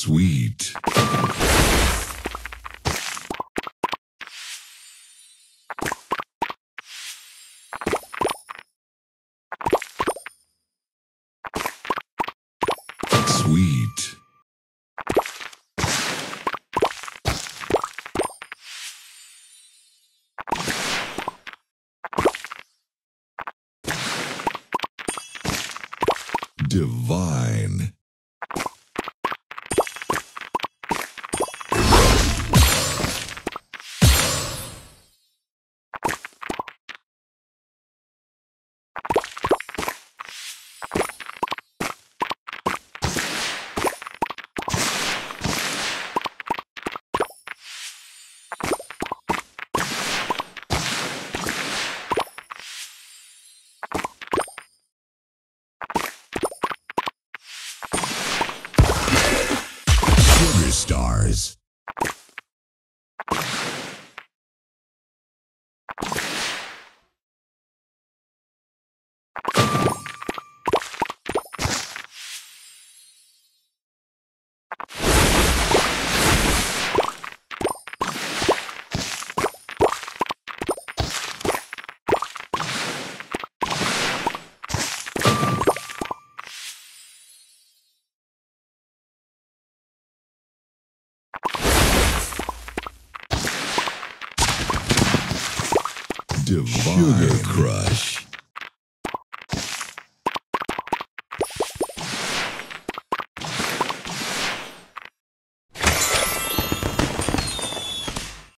Sweet. Sweet. Divine. Sugar Divine. Sugar Crush.